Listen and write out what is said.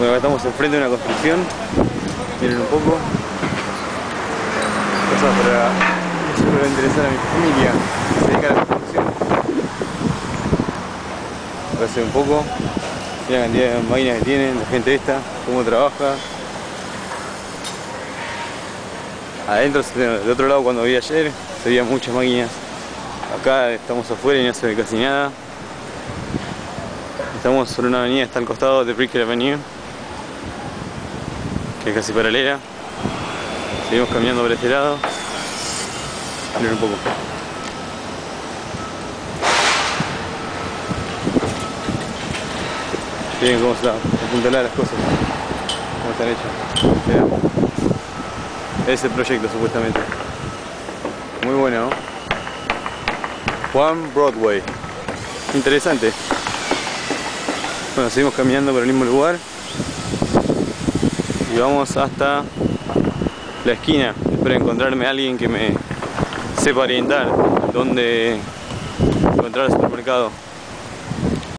Bueno, acá estamos enfrente de una construcción. Miren un poco. Cosas para eso le va a interesar a mi familia. Se dedica a la construcción. Hacer un poco. Mira la cantidad de máquinas que tienen, la gente esta, cómo trabaja. Adentro, del otro lado cuando vi ayer, se veían muchas máquinas. Acá estamos afuera y no se ve casi nada. Estamos sobre una avenida, está al costado de Brickell Avenue, que es casi paralela. Seguimos caminando por este lado. Miren un poco. Miren cómo está apuntaladas las cosas, cómo están hechas. Vean. Es el proyecto supuestamente. Muy bueno, ¿no? Juan Broadway. Interesante. Bueno, seguimos caminando por el mismo lugar. Y vamos hasta la esquina. Espero encontrarme a alguien que me sepa orientar dónde encontrar el supermercado.